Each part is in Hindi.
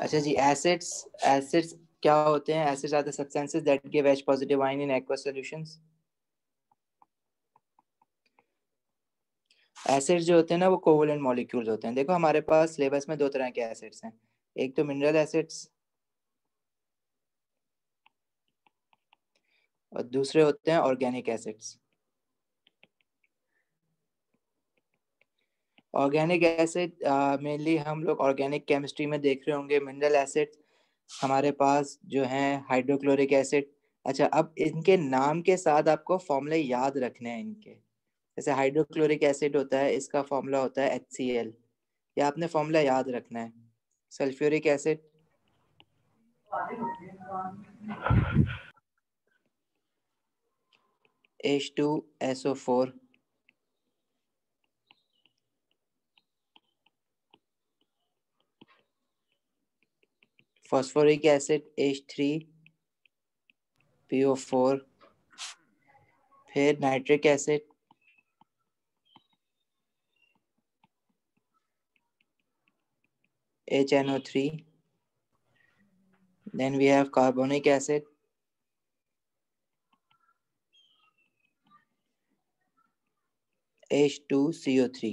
अच्छा जी एसिड्स एसिड्स क्या होते हैं? Acids are the substances that give H positive ion in aqua solutions acids जो होते हैं ना, वो कोवलेंट मॉलिक्यूल्स होते हैं। देखो, हमारे पास सिलेबस में दो तरह के एसिड्स हैं। एक तो मिनरल एसिड्स और दूसरे होते हैं organic acids organic acid mainly हम लोग ऑर्गेनिक केमिस्ट्री में देख रहे होंगे मिनरल एसिड हमारे पास जो है हाइड्रोक्लोरिक एसिड अच्छा अब इनके नाम के साथ आपको फॉर्मूले याद रखने हैं इनके। जैसे हाइड्रोक्लोरिक एसिड होता है, इसका फॉर्मूला होता है एच सी एल ये आपने फॉर्मूला याद रखना है। Sulphuric acid H two S O four phosphoric acid phosphoric acid H3 four फिर nitric acid H N O three then we have carbonic acid H two C O three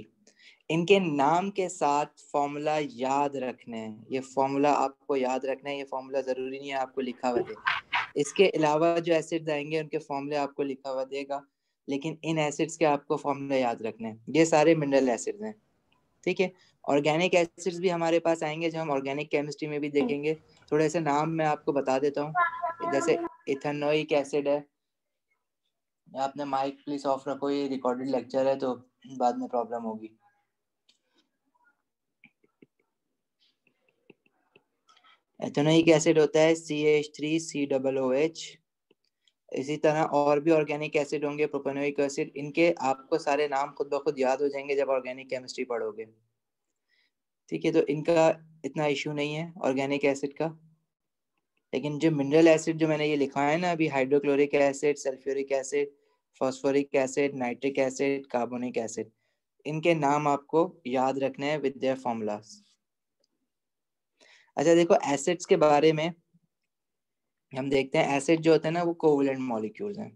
इनके नाम के साथ फॉर्मूला याद रखने हैं। ये फॉर्मूला आपको याद रखना है, ये फॉर्मूला ज़रूरी नहीं है आपको लिखा हुआ दे इसके अलावा जो एसिड्स आएँगे, उनके फॉर्मूले आपको लिखा हुआ देगा, लेकिन इन एसिड्स के आपको फॉर्मूला याद रखने हैं। ये सारे मिनरल एसिड्स हैं, ठीक है? ऑर्गेनिक एसिड्स भी हमारे पास आएँगे, जो हम ऑर्गेनिक केमिस्ट्री में भी देखेंगे। थोड़े से नाम मैं आपको बता देता हूँ। जैसे इथेनोइक एसिड है। आपने माइक प्लीज़ ऑफ़ रखो, ये रिकॉर्डेड लेक्चर है तो बाद में प्रॉब्लम होगी। एथेनोइक एसिड होता है C H three C double O H इसी तरह और भी ऑर्गेनिक एसिड होंगे प्रोपेनोइक एसिड इनके आपको सारे नाम खुद ब खुद याद हो जाएँगे जब ऑर्गेनिक केमिस्ट्री पढ़ोगे। ठीक है तो इनका इतना इशू नहीं है ऑर्गेनिक एसिड का। लेकिन जो मिनरल एसिड जो मैंने ये लिखा है ना, अभी hydrochloric acid sulphuric acid phosphoric acid nitric acid carbonic acid इनके नाम आपको याद रखने हैं विद देयर फॉर्मूलास अच्छा देखो एसिड्स के बारे में हम देखते हैं एसिड जो होते हैं ना, वो कोवलेंट मॉलिक्यूल्स हैं।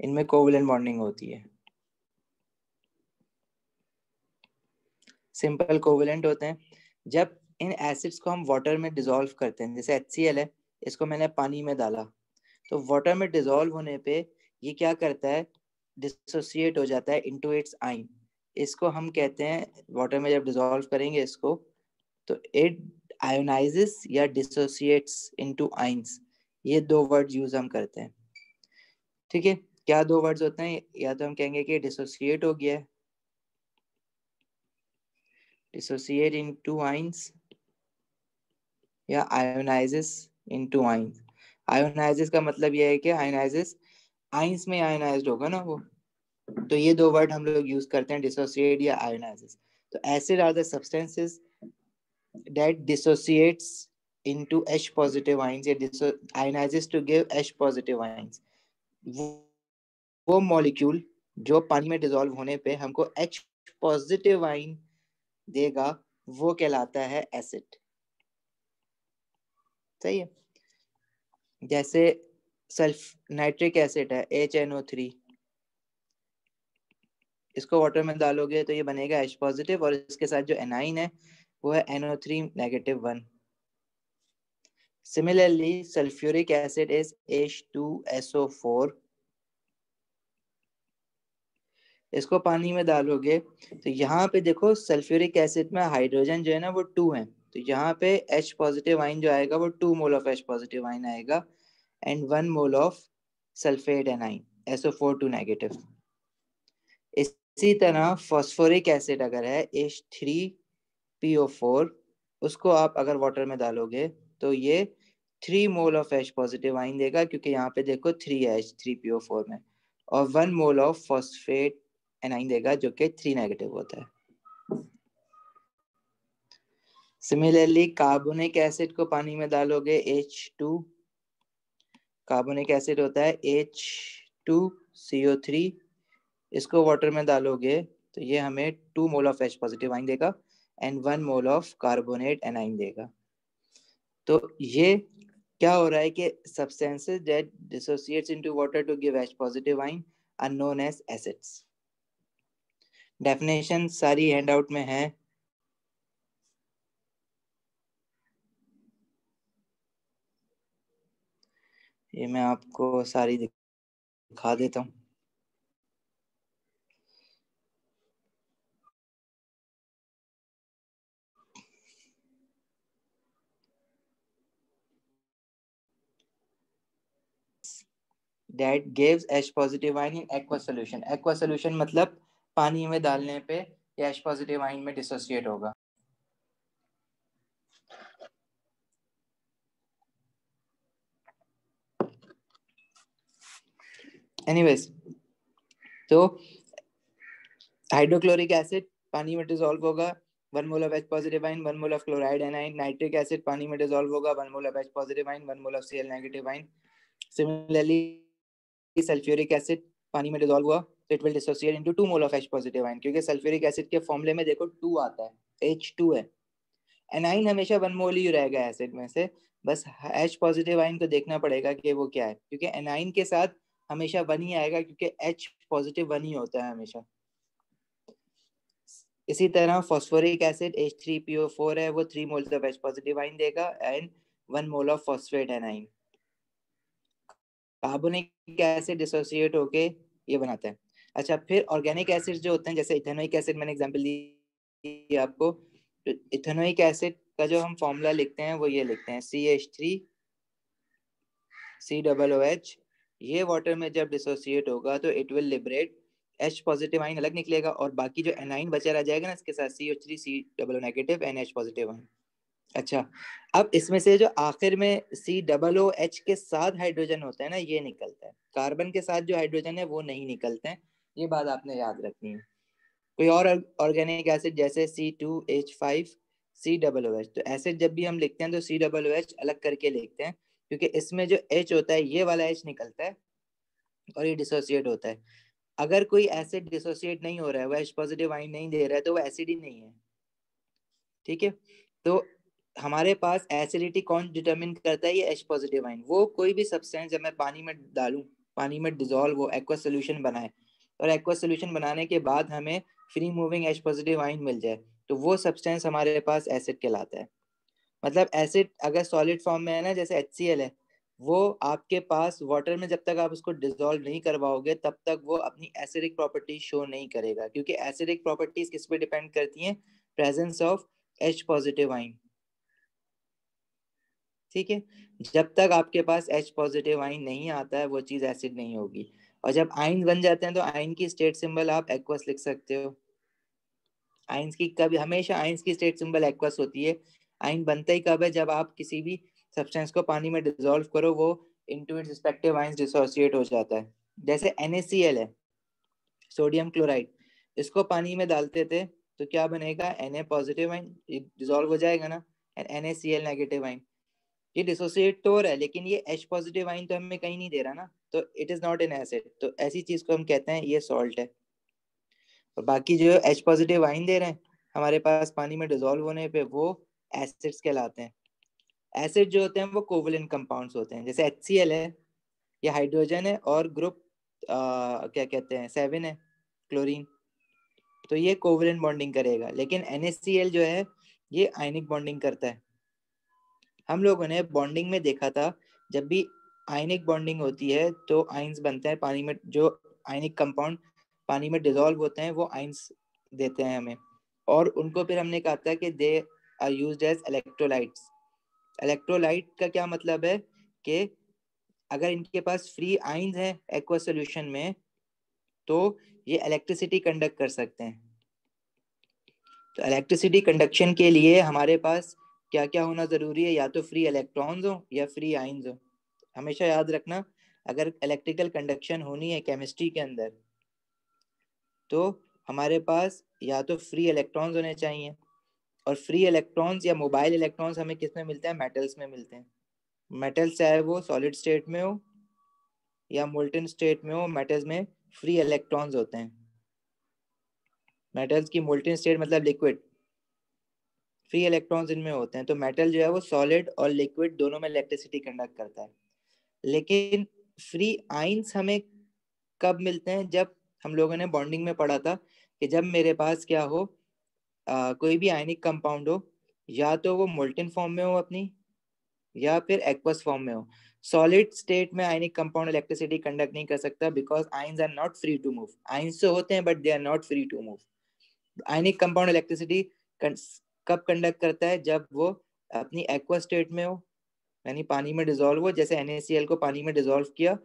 इनमें कोवलेंट बॉन्डिंग होती है। सिंपल कोवलेंट होते हैं। जब इन एसिड्स को हम वाटर में डिजोल्व करते हैं, जैसे एच है, इसको मैंने पानी में डाला तो वाटर में डिजोल्व होने पे ये क्या करता है? डिसोसिएट हो जाता है इनटू इट्स आइन इसको हम कहते हैं वाटर में जब डिजोल्व करेंगे इसको तो इट आयोनाइजेस या डिसोसिएट्स इनटू आइंस ये दो वर्ड यूज़ हम करते हैं। ठीक है? क्या दो वर्ड्स होते हैं? या तो हम कहेंगे कि डिसोसिएट हो गया। है डिसोसिएट इनटू आइंस या आयोनाइजेस इनटू आइंस आयोनाइजेस का मतलब यह है कि आयोनाइजेस आइंस में आयोनाइज्ड होगा ना वो? तो ये दो वर्ड हम लोग यूज़ करते हैं डिसोसिएट या आयोनाइजेस तो acid are the substances that dissociates into H positive ions. या ionizes to give H positive ions. वो मॉलिक्यूल जो पानी में डिजोल्व होने पे हमको H पॉजिटिव आइन देगा, वो कहलाता है एसिड सही है? जैसे सल्फ नाइट्रिक एसिड है एच एन ओ थ्री इसको वाटर में डालोगे तो ये बनेगा एच पॉजिटिव और इसके साथ जो एनाइन है वो है NO3 negative one. Similarly, sulfuric acid is H2SO4. इसको पानी में डालोगे तो यहाँ पे देखो सल्फ्यूरिक एसिड में हाइड्रोजन जो है ना वो टू है तो यहाँ पे H पॉजिटिव आइन जो आएगा वो two mole of H positive ion आएगा and one mole of sulphate anion SO4 two negative इसी तरह फॉस्फोरिक एसिड अगर है H3 PO4 उसको आप अगर वाटर में डालोगे तो ये three mole of H positive ion देगा, क्योंकि यहाँ पे देखो three H three P O four में, और one mole of phosphate anion देगा, जो कि थ्री नेगेटिव होता है। सिमिलरली कार्बोनिक एसिड को पानी में डालोगे एच टू कार्बोनिक एसिड होता है H two C O three इसको वाटर में डालोगे तो ये हमें two mole of H positive ion देगा। And one mole of carbonate anion देगा। तो ये क्या हो रहा है कि substances that dissociates into water to give H positive ion are known as acids definition सारी हैंडआउट में है। ये मैं आपको सारी दिखा देता हूँ। That gives H positive ion in aqueous solution. Aqueous solution मतलब पानी में डालने पे H positive ion में डिसोसिएट होगा एनीवेज तो हाइड्रोक्लोरिक एसिड पानी में डिसॉल्व होगा one mole of H positive ion one mole of chloride anion nitric acid पानी में डिसॉल्व होगा one mole of H positive ion one mole of CL negative ion similarly sulphuric acid पानी में डिसॉल्व हुआ it will dissociate into two mole of H positive ion क्योंकि सल्फ्यूरिक एसिड के फॉर्मूले में देखो टू आता है एच टू है। एनाइन हमेशा वन मोल ही रहेगा एसिड में से, बस एच पॉजिटिव आयन को देखना पड़ेगा कि वो क्या है, क्योंकि एनाइन के साथ हमेशा वन ही आएगा, क्योंकि एच पॉजिटिव वन ही होता है हमेशा। इसी तरह phosphoric acid H three P O four है, वो three moles of H positive ion देगा and one mole of phosphate anion carbonic acid dissociate होके ये बनाते हैं। अच्छा फिर ऑर्गेनिक एसिड जो होते हैं, जैसे इथेनोइक एसिड मैंने एग्ज़ाम्पल दी आपको तो इथेनोइक एसिड का जो हम फॉर्मूला लिखते हैं, वो ये लिखते हैं C H three C double O H ये वाटर में जब डिसोसिएट होगा तो it will liberate H positive ion अलग निकलेगा और बाकी जो एनाइन बचा रह जाएगा ना, इसके साथ C H three C double negative and H positive ion अच्छा अब इसमें से जो आखिर में सी डबल ओ एच के साथ हाइड्रोजन होता है ना, ये निकलता है। कार्बन के साथ जो हाइड्रोजन है, वो नहीं निकलते हैं। ये बात आपने याद रखनी है। कोई और ऑर्गेनिक एसिड जैसे C two H five C double O H तो एसिड जब भी हम लिखते हैं तो सी डबल ओ एच अलग करके लिखते हैं, क्योंकि इसमें जो एच होता है, ये वाला एच निकलता है और ये डिसोसिएट होता है। अगर कोई एसिड डिसोसिएट नहीं हो रहा है वो एच पॉजिटिव आइन नहीं दे रहा है तो वो एसिड ही नहीं है। ठीक है? तो हमारे पास एसिडिटी कौन डिटरमिन करता है? ये एच पॉजिटिव आइन वो कोई भी सब्सटेंस जब मैं पानी में डालूं, पानी में डिजोल्व हो एक्वा सोल्यूशन बनाए, और एक्वा सोल्यूशन बनाने के बाद हमें free moving H positive ion मिल जाए तो वो सब्सटेंस हमारे पास एसिड कहलाता है। मतलब एसिड अगर सॉलिड फॉर्म में है ना, जैसे एच है, वो आपके पास वाटर में जब तक आप उसको डिजोल्व नहीं करवाओगे, तब तक वो अपनी एसिडिक प्रॉपर्टी शो नहीं करेगा, क्योंकि एसिडिक प्रॉपर्टीज़ किस पे डिपेंड करती हैं? Presence of H positive ion ठीक है? जब तक आपके पास एच पॉजिटिव आइन नहीं आता है, वो चीज़ एसिड नहीं होगी। और जब आइन बन जाते हैं तो आइन की स्टेट सिंबल आप एक्वस लिख सकते हो। आइंस की कभी, हमेशा आइंस की स्टेट सिंबल एक्वस होती है। आइन बनता ही कब है? जब आप किसी भी सब्सटेंस को पानी में डिजोल्व करो, वो into its respective ions dissociate हो जाता है। जैसे NaCl है सोडियम क्लोराइड इसको पानी में डालते थे तो क्या बनेगा? Na पॉजिटिव आइन डिजोल्व हो जाएगा ना? एंड NaCl नेगेटिव आइन ये डिसोसिएट तो हो रहा है, लेकिन ये एच पॉजिटिव आइन तो हमें कहीं नहीं दे रहा ना तो it is not an acid तो ऐसी चीज़ को हम कहते हैं, ये सॉल्ट है। और बाकी जो एच पॉजिटिव आइन दे रहे हैं, हमारे पास पानी में डिजोल्व होने पे वो एसिड्स कहलाते हैं। एसिड जो होते हैं, वो कोवलेंट कंपाउंड्स होते हैं, जैसे एच सी एल है, ये हाइड्रोजन है, और ग्रुप क्या कहते हैं सेवन है क्लोरीन तो ये कोवलेंट बॉन्डिंग करेगा, लेकिन एन जो है, ये आयनिक बॉन्डिंग करता है। हम लोगों ने बॉन्डिंग में देखा था, जब भी आयनिक बॉन्डिंग होती है तो आइंस बनते हैं पानी में, जो आयनिक कंपाउंड पानी में डिजोल्व होते हैं, वो आइंस देते हैं हमें। और उनको फिर हमने कहा था कि they are used as electrolytes electrolyte का क्या मतलब है कि अगर इनके पास फ्री आइंस हैं एक्वा सोल्यूशन में तो ये इलेक्ट्रिसिटी कंडक्ट कर सकते हैं। तो इलेक्ट्रिसिटी कंडक्शन के लिए हमारे पास क्या क्या होना ज़रूरी है? या तो फ्री इलेक्ट्रॉन्स हो या फ्री आइंस हो। हमेशा याद रखना, अगर इलेक्ट्रिकल कंडक्शन होनी है केमिस्ट्री के अंदर तो हमारे पास या तो फ्री इलेक्ट्रॉन्स होने चाहिए और फ्री इलेक्ट्रॉन्स या मोबाइल इलेक्ट्रॉन्स हमें किसमें मिलते हैं? मेटल्स में मिलते हैं। मेटल्स चाहे वो सॉलिड स्टेट में हो या मोल्टन स्टेट में हो मेटल्स में फ्री इलेक्ट्रॉन्स होते हैं। मेटल्स की मोल्टन स्टेट मतलब लिक्विड फ्री इलेक्ट्रॉन्स इनमें होते हैं तो मेटल जो है वो सॉलिड और लिक्विड दोनों में इलेक्ट्रिसिटी कंडक्ट करता है। लेकिन फ्री आइंस हमें कब मिलते हैं? जब हम लोगों ने बॉन्डिंग में पढ़ा था कि जब मेरे पास क्या हो आ, कोई भी आयनिक कंपाउंड हो या तो वो मोल्टन फॉर्म में हो अपनी या फिर एक्वस फॉर्म में हो। सॉलिड स्टेट में आयनिक कंपाउंड इलेक्ट्रिसिटी कंडक्ट नहीं कर सकता because ions are not free to move ions तो होते हैं but they are not free to move ionic compound electricity कब कंडक्ट करता है? जब वो अपनी एक्वा स्टेट में हो, यानी पानी में डिजोल्व हो, जैसे एन को पानी में डिजोल्व किया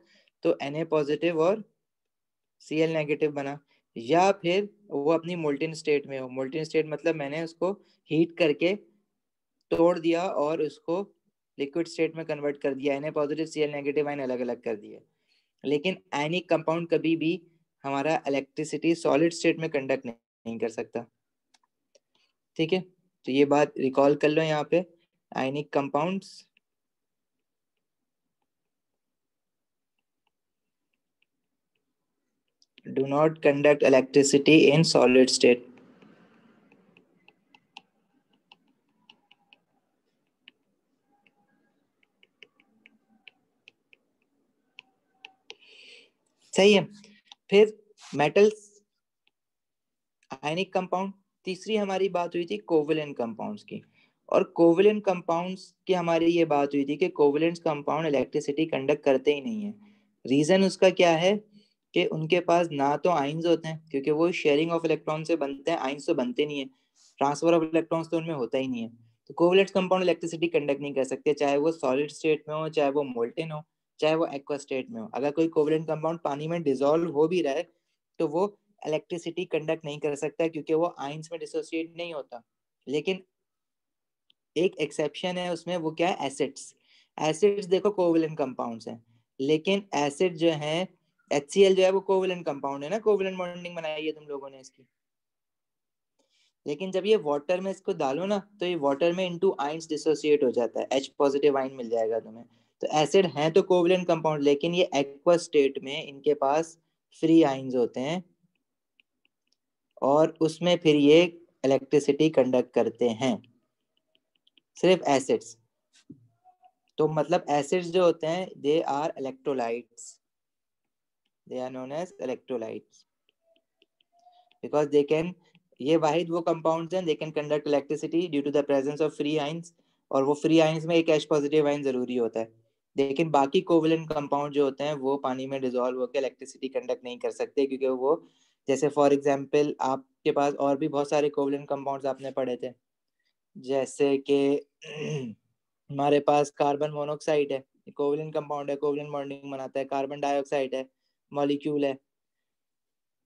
तो एन पॉजिटिव और सीएल नेगेटिव बना। या फिर वो अपनी मोल्टिन स्टेट में हो। मोल्टिन स्टेट मतलब मैंने उसको हीट करके तोड़ दिया और उसको लिक्विड स्टेट में कन्वर्ट कर दिया। N positive C negative ion अलग अलग कर दिए। लेकिन एनिक कंपाउंड कभी भी हमारा इलेक्ट्रिसिटी सॉलिड स्टेट में कंडक्ट नहीं कर सकता। ठीक है? तो ये बात रिकॉल कर लो यहाँ पे ionic compounds do not conduct electricity in solid state. सही है। फिर मेटल्स आयनिक कंपाउंड तीसरी हमारी बात हुई थी कोवलेंट कंपाउंड्स की। और कोवलेंट कंपाउंड्स की हमारी ये बात हुई थी कि कोवलेंट कंपाउंड इलेक्ट्रिसिटी कंडक्ट करते ही नहीं है। रीजन उसका क्या है कि उनके पास ना तो आइंस होते हैं, क्योंकि वो शेयरिंग ऑफ़ इलेक्ट्रॉन से बनते हैं आइंस तो बनते नहीं है। ट्रांसफ़र ऑफ़ इलेक्ट्रॉन्स तो उनमें होता ही नहीं है। तो कोवलेंट कंपाउंड इलेक्ट्रिसिटी कंडक्ट नहीं कर सकते, चाहे वो सॉलिड स्टेट में हो, चाहे वो मोल्टेन हो, चाहे वो एक्वा स्टेट में हो। अगर कोई कोवलेंट कंपाउंड पानी में डिजोल्व हो भी रहा है तो वो इलेक्ट्रिसिटी कंडक्ट नहीं कर सकता क्योंकि वो आइंस में डिसोसिएट नहीं होता। लेकिन एक एक्सेप्शन है उसमें, वो क्या है? एसिड्स एसिड्स देखो कोवलेंट कंपाउंड्स हैं। लेकिन एसिड जो है एच जो है, वो कोवलेंट कंपाउंड है ना? कोवलेंट बॉन्डिंग बनाई है तुम लोगों ने इसकी। लेकिन जब ये वाटर में इसको डालो ना तो ये वाटर में इनटू आइंस डिसोसिएट हो जाता है। एच पॉजिटिव आइन मिल जाएगा तुम्हें। तो एसिड हैं तो कोवलेंट कंपाउंड लेकिन ये एक्वा स्टेट में इनके पास फ्री आइंस होते हैं। और उसमें फिर ये इलेक्ट्रिसिटी कंडक्ट करते हैं। सिर्फ़ एसिड्स तो मतलब एसिड्स जो होते हैं they are electrolytes they are known as electrolytes because they can, ये वाहिद वो कंपाउंड्स हैं they can conduct electricity due to the presence of free ions और वो फ्री आइंस में एक एच पॉजिटिव आइन ज़रूरी होता है। लेकिन बाकी कोवलेंट कंपाउंड जो होते हैं, वो पानी में डिजोल्व होकर इलेक्ट्रिसिटी कंडक्ट नहीं कर सकते, क्योंकि वो जैसे फॉर एग्ज़ाम्पल आपके पास और भी बहुत सारे कोवलेंट कंपाउंड आपने पढ़े थे। जैसे कि हमारे पास कार्बन मोनोक्साइड है कोवलेंट कंपाउंड है कोवलेंट बॉन्डिंग बनाता है कार्बन डाइऑक्साइड है मॉलिक्यूल है।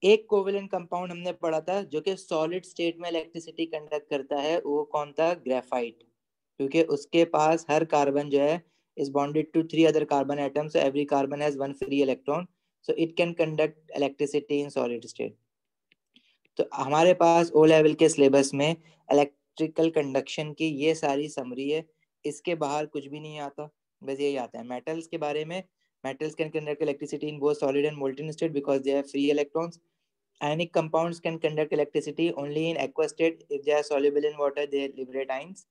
एक कोवेलेंट कंपाउंड हमने पढ़ा था जो कि सॉलिड स्टेट में इलेक्ट्रिसिटी कंडक्ट करता है, वो कौन था? ग्रेफाइट क्योंकि उसके पास हर कार्बन जो है is bonded to three other carbon so every carbon has one free electron so it can conduct electricity in solid state तो हमारे पास ओ लेवल के सिलेबस में इलेक्ट्रिकल कंडक्शन की ये सारी समरी है इसके बाहर कुछ भी नहीं आता बस यही आता है मेटल्स के बारे में Metals can conduct electricity in both solid and molten state because they have free electrons. Ionic compounds can conduct electricity only in aqueous state. If they are soluble in water, they liberate ions.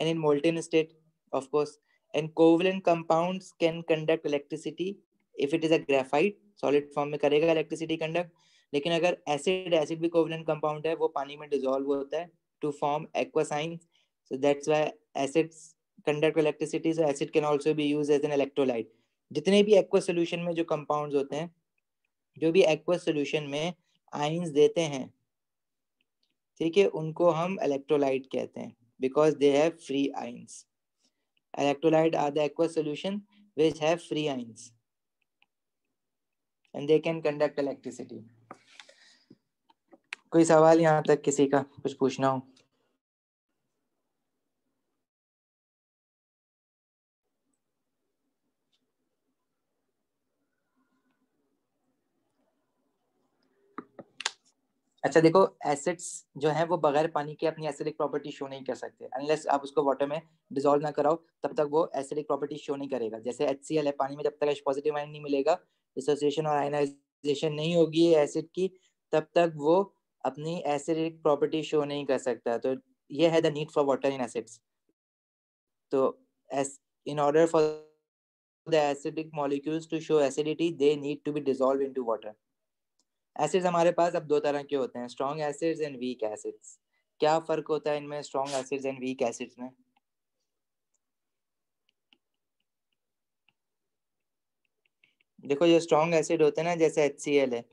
And in molten state, of course. And covalent compounds can conduct electricity if it is a graphite, solid form में करेगा इलेक्ट्रिसिटी कंडक्ट लेकिन अगर एसिड एसिड भी कोवलेंट कंपाउंड है, वो पानी में डिजोल्व होता है to form aqueous ions so that's why acids conduct electricity so acid can also be used as an electrolyte जितने भी एक्वा सॉल्यूशन में जो कंपाउंड्स होते हैं, जो भी एक्वा सॉल्यूशन में आयंस देते हैं, ठीक है, उनको हम इलेक्ट्रोलाइट कहते हैं because they have free ions electrolyte are the aqua solution which have free ions and they can conduct electricity कोई सवाल यहाँ तक किसी का? कुछ पूछना हो? अच्छा देखो एसिड्स जो है वो बगैर पानी के अपनी एसिडिक प्रॉपर्टी शो नहीं कर सकते। अनलेस आप उसको वाटर में डिजोल्व ना कराओ, तब तक वो एसिडिक प्रॉपर्टी शो नहीं करेगा। जैसे एच है, पानी में जब तक एच पॉजिटिव आयन नहीं मिलेगा डिसोसिएशन और आयनाइजेशन नहीं होगी एसिड की, तब तक वो अपनी एसिडिक प्रॉपर्टी शो नहीं कर सकता। तो ये है the need for water in acids तो as in order for the acidic molecules to show acidity they need to be dissolve into water acids हमारे पास अब दो तरह के होते हैं strong acids and weak acids क्या फ़र्क होता है इनमें strong acids and weak acids में? देखो ये स्ट्रॉन्ग एसिड होते हैं ना, जैसे एच है,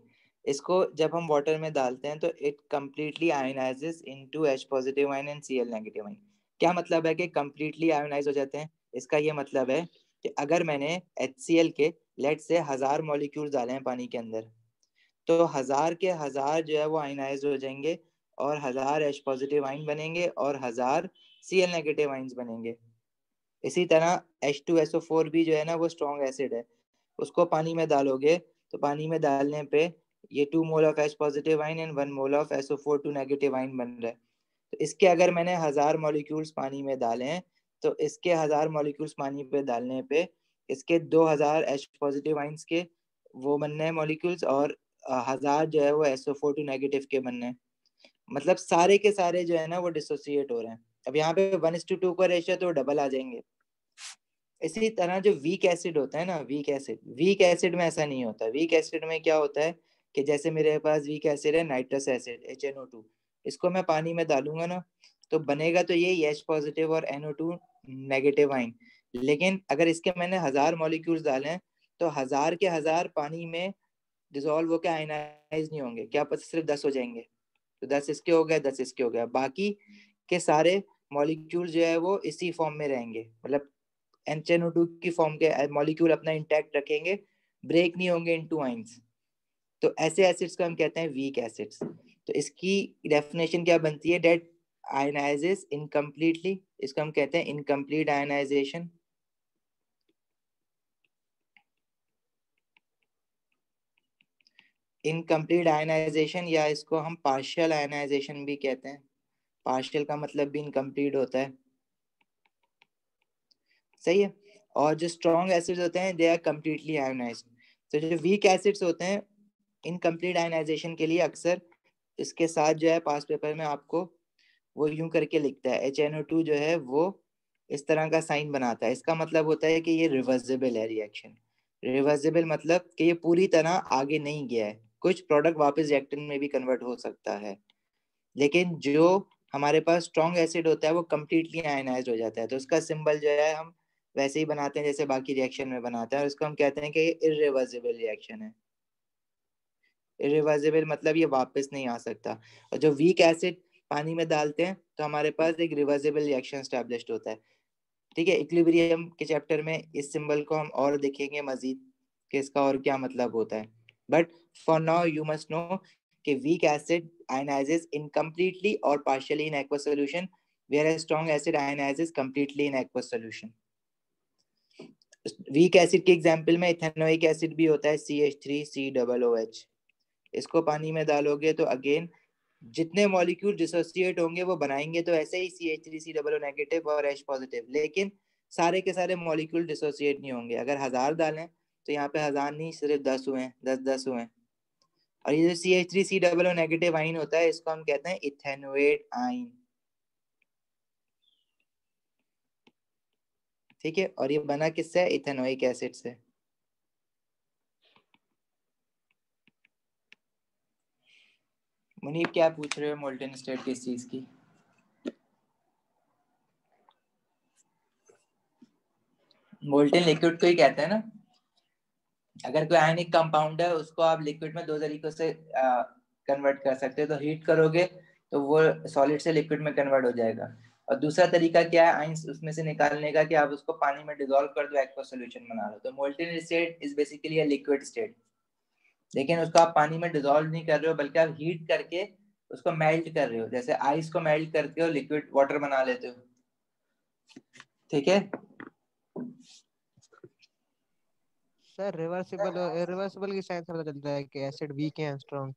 इसको जब हम वाटर में डालते हैं तो it completely ionizes into H positive ion and C L negative ion क्या मतलब है कि कम्प्लीटली आयोनाइज हो जाते हैं? इसका ये मतलब है कि अगर मैंने एच के लेट से हज़ार मॉलिक्यूल्स डाले हैं पानी के अंदर तो हज़ार के हज़ार जो है वो आयनाइज हो जाएँगे और हज़ार एच पॉजिटिव आइन बनेंगे और हज़ार सी एल नेगेटिव आइंस बनेंगे। इसी तरह H two S O four भी जो है ना, वो स्ट्रॉन्ग एसिड है। उसको पानी में डालोगे तो पानी में डालने पे ये two mole of H positive ion and one mole of SO four two negative ion बन रहा है। तो इसके अगर मैंने हज़ार मॉलिक्यूल्स पानी में डाले हैं तो इसके हज़ार मॉलिक्यूल्स पानी पे डालने पे इसके दो हज़ार एच पॉजिटिव आइंस के वो बनने हैं मॉलिक्यूल्स और हज़ार जो है वो एसओ फोर टू नेगेटिव के बनने हैं। मतलब सारे के सारे जो है ना वो डिसोसिएट हो रहे हैं। अब यहाँ पे वन टू टू का रेशियो तो डबल आ जाएँगे। इसी तरह जो वीक एसिड होता है ना वीक एसिड वीक एसिड में ऐसा नहीं होता। वीक एसिड में क्या होता है कि जैसे मेरे पास वीक एसिड है nitrous acid H N O two इसको मैं पानी में डालूँगा ना तो बनेगा तो ये एच पॉजिटिव और एनओ टू नेगेटिव आइन लेकिन अगर इसके मैंने हज़ार मॉलिक्यूल्स डाले हैं तो हज़ार के हज़ार पानी में डिजोल्व होकर आयनाइज नहीं होंगे। क्या पता सिर्फ़ दस हो जाएँगे। तो दस इसके हो गए, दस इसके हो गया बाकी के सारे मॉलिक्यूल जो है वो इसी फॉर्म में रहेंगे। मतलब एनचेनो टू की फॉर्म के मॉलिक्यूल अपना इंटैक्ट रखेंगे ब्रेक नहीं होंगे इनटू आइंस तो ऐसे एसिड्स को हम कहते हैं वीक एसिड्स तो इसकी डेफिनेशन क्या बनती है? डेट आयनाइजेस इनकम्प्लीटली इसको हम कहते हैं इनकम्प्लीट आयनाइजेशन इनकम्प्लीट आयनाइजेशन या इसको हम पार्शियल आयनाइजेशन भी कहते हैं. पार्शियल का मतलब भी इनकम्प्लीट होता है. सही है। और जो स्ट्रॉन्ग एसिड्स होते हैं दे आर कम्प्लीटली आयोनाइज तो जो वीक एसिड्स होते हैं इनकम्प्लीट आयनाइजेशन के लिए अक्सर इसके साथ जो है पास पेपर में आपको वो यूँ करके लिखता है। एच जो है, वो इस तरह का साइन बनाता है। इसका मतलब होता है कि ये रिवर्सिबल है रिएक्शन रिवर्सिबल मतलब कि ये पूरी तरह आगे नहीं गया है। कुछ प्रोडक्ट वापस रिएक्टेंट में भी कन्वर्ट हो सकता है। लेकिन जो हमारे पास स्ट्रॉन्ग एसिड होता है, वो कम्प्लीटली आयनाइज हो जाता है। तो उसका सिंबल जो है, हम वैसे ही बनाते हैं, जैसे बाकी रिएक्शन में बनाते हैं और इसको हम कहते हैं कि ये इरिवर्सिबल रिएक्शन है। इरिवर्सिबल मतलब ये वापस नहीं आ सकता। और जो वीक एसिड पानी में डालते हैं तो हमारे पास एक रिवर्सिबल रिएक्शन स्टैब्लिश होता है। ठीक है इक्विलिब्रियम के चैप्टर में इस सिंबल को हम और देखेंगे, मजीद कि इसका और क्या मतलब होता है। But for now you must know कि वीक एसिड आयनाइजेस इनकम्प्लीटली और partially in aqua solution whereas strong acid ionizes completely in aqueous solution weak acid के एग्ज़ाम्पल में इथेनोइक एसिड भी होता है C H three C double O H इसको पानी में डालोगे तो अगेन जितने मॉलिक्यूल डिसोसिएट होंगे, वो बनाएँगे तो ऐसे ही C H three C double O negative और एच पॉजिटिव लेकिन सारे के सारे मॉलिक्यूल डिसोसिएट नहीं होंगे। अगर हज़ार डालें तो यहाँ पे हज़ार नहीं, सिर्फ़ दस हुए हैं, दस दस हुए हैं। और ये जो C H three C double O negative ion होता है, इसको हम कहते हैं इथेनोएट आइन ठीक है? और ये बना किससे? इथेनोइक एसिड से। मुनीब, क्या पूछ रहे हो मोल्टेन स्टेट किस चीज़ की? मोल्टेन लिक्विड को ही कहते हैं ना। अगर कोई आयनिक कंपाउंड है, उसको आप लिक्विड में दो तरीकों से कन्वर्ट कर सकते हो। तो हीट करोगे तो वो सॉलिड से लिक्विड में कन्वर्ट हो जाएगा। और दूसरा तरीका क्या है आइंस उसमें से निकालने का कि आप उसको पानी में डिजोल्व कर दो एक्वा सोल्यूशन बना लो। तो molten state is basically liquid state लेकिन उसको आप पानी में डिजोल्व नहीं कर रहे हो बल्कि आप हीट करके उसको मेल्ट कर रहे हो। जैसे आइस को मेल्ट करके हो लिक्विड वाटर बना लेते हो। ठीक है? सर रिवर्सिबल रिवर्सिबल की साइंस पता चलता है कि एसिड वीक है स्ट्रांग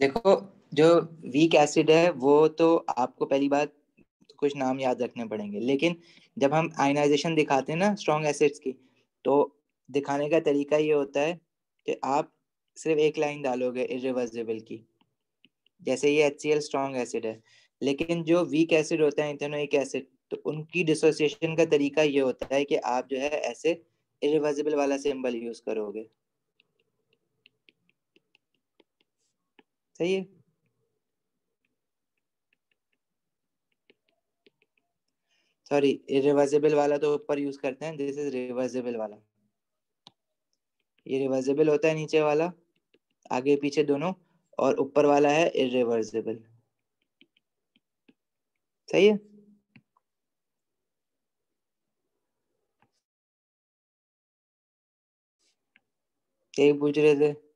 देखो जो वीक एसिड है, वो तो आपको पहली बात कुछ नाम याद रखने पड़ेंगे। लेकिन जब हम आयनाइजेशन दिखाते हैं ना स्ट्रॉन्ग एसिड्स की तो दिखाने का तरीका ये होता है कि आप सिर्फ़ एक लाइन डालोगे इरिवर्सिबल की। जैसे ये H C L strong acid है। लेकिन जो वीक एसिड होता है इथेनोइक एसिड तो उनकी डिसोसिएशन का तरीका ये होता है कि आप जो है ऐसे इरिवर्सिबल वाला सिंबल यूज़ करोगे। सही है? सॉरी रिवर्सिबल वाला तो ऊपर यूज़ करते हैं दिस इज़ रिवर्सिबल वाला। ये रिवर्सिबल होता है नीचे वाला, आगे पीछे दोनों, और ऊपर वाला है इरिवर्सिबल सही है? पूछ रहे थे।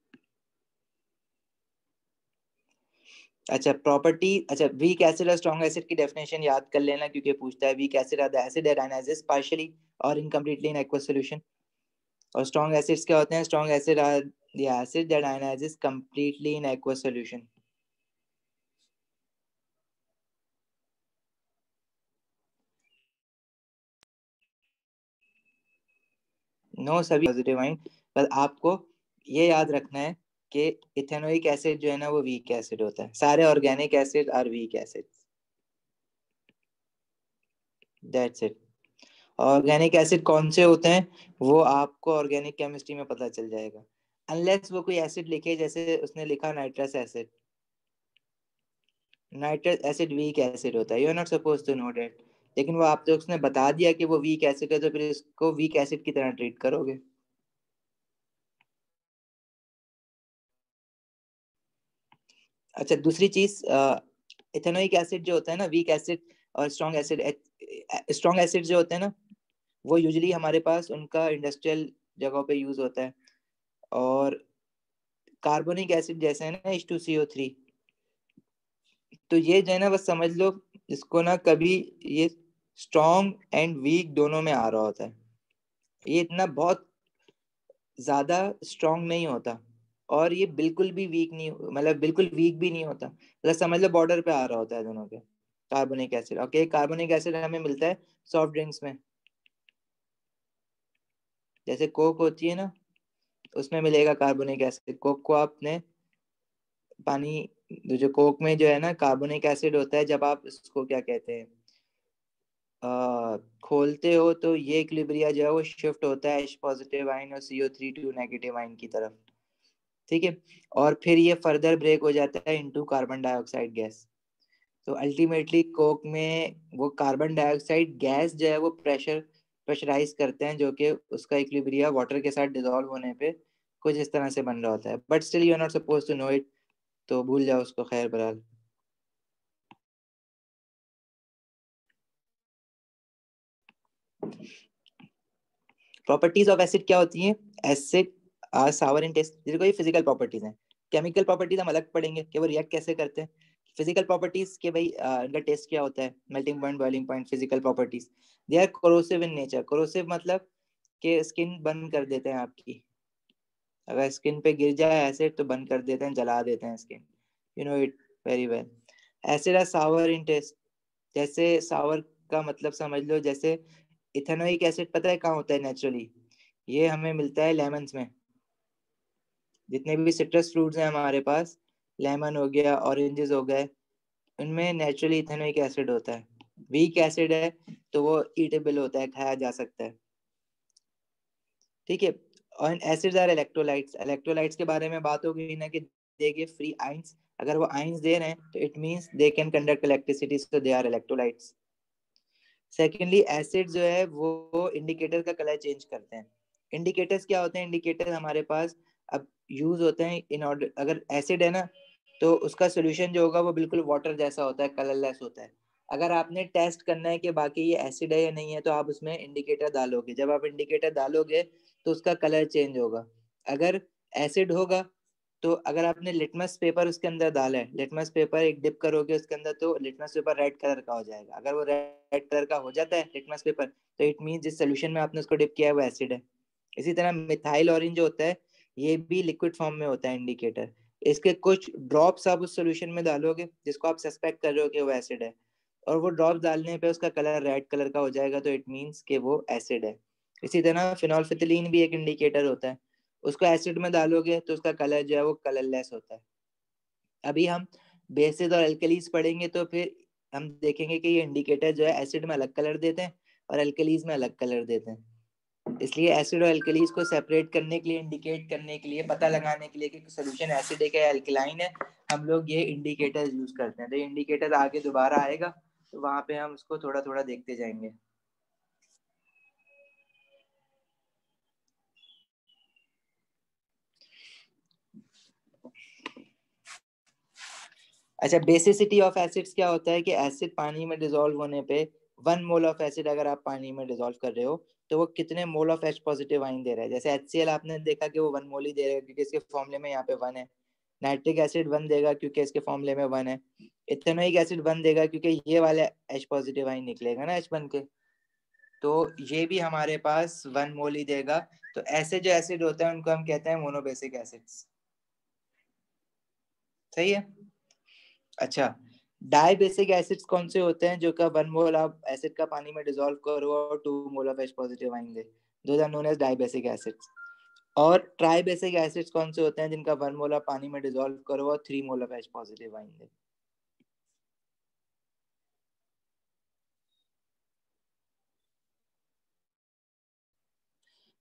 अच्छा प्रॉपर्टी अच्छा वीक एसिड और स्ट्रॉन्ग एसिड की डेफिनेशन याद कर लेना क्योंकि पूछता है weak acid are acid that ionizes partially और इनकम्प्लीटली इन एक्वस सॉल्यूशन और स्ट्रॉन्ग एसिड्स क्या होते हैं? Strong acid are the acid that ionizes completely in aqueous solution no सभी पॉजिटिव आइन पर आपको ये याद रखना है कि इथेनोइक एसिड जो है ना वो वीक एसिड होता है। सारे organic acid are weak acid that's it organic acid कौन से होते हैं? वो आपको ऑर्गेनिक केमिस्ट्री में पता चल जाएगा। अनलेस वो कोई एसिड लिखे, जैसे उसने लिखा nitrous acid nitrous acid weak acid होता है। You are not suppose to know that लेकिन वो आप तो उसने बता दिया कि वो वीक एसिड है तो फिर इसको वीक एसिड की तरह ट्रीट करोगे। अच्छा दूसरी चीज़ इथेनोइक एसिड जो होता है ना, वीक एसिड और स्ट्रॉन्ग एसिड स्ट्रॉन्ग एसिड जो होते हैं ना, वो यूजली हमारे पास उनका इंडस्ट्रियल जगहों पे यूज़ होता है। और कार्बोनिक एसिड जैसे है ना H two C O three तो ये जो है ना, बस समझ लो, इसको ना कभी ये स्ट्रॉन्ग एंड वीक दोनों में आ रहा होता है। ये इतना बहुत ज़्यादा स्ट्रॉन्ग नहीं होता। और ये बिल्कुल भी वीक नहीं मतलब बिल्कुल वीक भी नहीं होता। मतलब समझ लो बॉर्डर पे आ रहा होता है दोनों के। Carbonic acid okay carbonic acid हमें मिलता है सॉफ्ट ड्रिंक्स में। जैसे कोक होती है ना, उसमें मिलेगा कार्बोनिक एसिड कोक को आपने पानी, जो कोक में जो है ना कार्बोनिक एसिड होता है, जब आप इसको क्या कहते हैं खोलते हो तो ये इक्लिब्रिया जो है, वो शिफ्ट होता है एच पॉजिटिव आइन और CO three two negative ion की तरफ़। ठीक है? और फिर ये फर्दर ब्रेक हो जाता है इनटू कार्बन डाइऑक्साइड गैस तो अल्टीमेटली कोक में वो कार्बन डाइऑक्साइड गैस जो है वो प्रेशर प्रेशराइज करते हैं जो कि उसका इक्लिब्रिया वाटर के साथ डिजोल्व होने पे कुछ इस तरह से बन रहा होता है. But still you are not suppose to know it तो भूल जाओ उसको, खैर बहरहाल। प्रॉपर्टीज़ ऑफ़ एसिड क्या होती हैं? एसिड सावर इन टेस्ट जैसे कोई फ़िज़िकल प्रॉपर्टीज़ हैं। केमिकल प्रॉपर्टीज़ हम अलग पढ़ेंगे कि वो रिएक्ट कैसे करते हैं। फ़िज़िकल प्रॉपर्टीज़ के भाई इनका टेस्ट क्या होता है? Melting point boiling point physical properties they are corrosive in nature corrosive मतलब कि स्किन बंद कर देते हैं आपकी। अगर स्किन पे गिर जाए एसिड तो बंद कर देते हैं, जला देते हैं skin you know it very well acid are sour in taste जैसे सावर का मतलब समझ लो, जैसे इथेनोइक एसिड पता है कहाँ होता है नेचुरली ये हमें मिलता है लेमन्स में। जितने भी सिट्रस फ्रूट्स हैं हमारे पास लेमन हो गया ऑरेंजेस हो गए, उनमें नेचुरली इथेनोइक एसिड होता है। वीक एसिड है तो वो ईटेबल होता है, खाया जा सकता है। ठीक है, और एसिड्स आर इलेक्ट्रोलाइट्स इलेक्ट्रोलाइट्स के बारे में बात हो गई ना कि दे गिव फ्री आइंस अगर वो आइंस दे रहे हैं तो it means they can conduct electricity so they are electrolytes secondly acid जो है, वो इंडिकेटर का कलर चेंज करते हैं। इंडिकेटर्स क्या होते हैं? इंडिकेटर हमारे पास, अब यूज़ होते हैं इन ऑर्डर अगर एसिड है ना तो उसका सोल्यूशन जो होगा वो बिल्कुल वाटर जैसा होता है कलरलेस होता है। अगर आपने टेस्ट करना है कि बाकी ये एसिड है या नहीं है तो आप उसमें इंडिकेटर डालोगे। जब आप इंडिकेटर डालोगे तो उसका कलर चेंज होगा। अगर एसिड होगा तो अगर आपने लिटमस पेपर उसके अंदर डाला है लिटमस पेपर एक डिप करोगे उसके अंदर तो लिटमस पेपर रेड कलर का हो जाएगा। अगर वो रेड कलर का हो जाता है लिटमस पेपर तो इट मीन जिस सोल्यूशन में आपने उसको डिप किया है, वो एसिड है। इसी तरह मिथाइल ऑरेंज जो होता है ये भी लिक्विड फॉर्म में होता है इंडिकेटर इसके कुछ ड्रॉप्स आप उस सोल्यूशन में डालोगे, जिसको आप सस्पेक्ट कर रहे हो कि वो एसिड है. और वो ड्रॉप डालने पे उसका कलर रेड कलर का हो जाएगा तो इट मीन्स कि वो एसिड है. इसी तरह फिनोल्फिथिलीन भी एक इंडिकेटर होता है. उसको एसिड में डालोगे तो उसका कलर जो है वो कलरलेस होता है. अभी हम बेसिस और एल्कलीस पढ़ेंगे तो फिर हम देखेंगे कि ये इंडिकेटर जो है एसिड में अलग कलर देते हैं और एल्कलीज में अलग कलर देते हैं. इसलिए एसिड और एल्कलीज को सेपरेट करने के लिए इंडिकेट करने के लिए, पता लगाने के लिए कि सोल्यूशन एसिडिक है एल्कलाइन है, हम लोग ये इंडिकेटर यूज़ करते हैं। तो इंडिकेटर आगे दोबारा आएगा तो वहाँ पे हम उसको थोड़ा थोड़ा देखते जाएँगे। अच्छा बेसिसिटी ऑफ़ एसिड्स क्या होता है कि एसिड पानी में डिजोल्व होने पे वन मोल ऑफ़ एसिड अगर आप पानी में डिजोल्व कर रहे हो तो वो कितने मोल ऑफ़ एच पॉजिटिव आइन दे रहा है। जैसे एच आपने देखा कि वो वन मोल ही दे रहा है क्योंकि इसके फॉर्मूले में यहाँ पे वन है। नाइट्रिक एसिड वन देगा क्योंकि इसके फॉर्मूले में वन है। इथेनोइक एसिड वन देगा क्योंकि ये वाला एच पॉजिटिव आइन निकलेगा ना एच वन के। तो ये भी हमारे पास वन मोल ही देगा। तो ऐसे जो एसिड होते हैं, उनको हम कहते हैं मोनोबेसिक एसिड्स सही है? अच्छा डाइबेसिक एसिड्स कौन से होते हैं जो का वन मोल आप एसिड का पानी में डिसॉल्व करो और two mole of H positive आएँगे? Those are known as dibasic acids. और ट्राइबेसिक एसिड्स कौन से होते हैं जिनका वन मोल आप पानी में डिसॉल्व करो और three mole of H positive आएँगे?